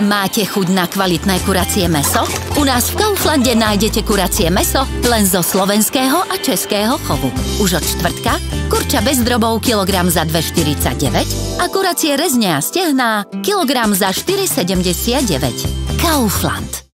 Máte chuť na kvalitné kuracie meso? U nás v Kauflande nájdete kuracie meso len zo slovenského a českého chovu. Už od čtvrtka kurča bez drobov kilogram za 2,49 a kuracie rezne a stehná kilogram za 4,79. Kaufland.